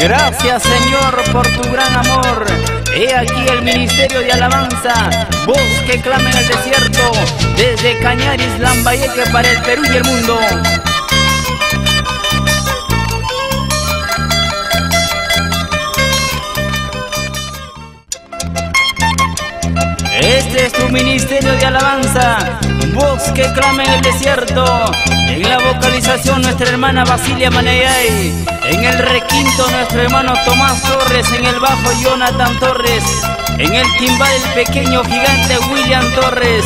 Gracias Señor por tu gran amor. He aquí el ministerio de alabanza, voz que clama en el desierto, desde Cañaris, Lambayeque para el Perú y el mundo. Ministerio de alabanza, voz que clama en el desierto. En la vocalización nuestra hermana Basilia Maneyay. En el requinto nuestro hermano Tomás Torres. En el bajo Jonathan Torres. En el timbal el pequeño gigante William Torres.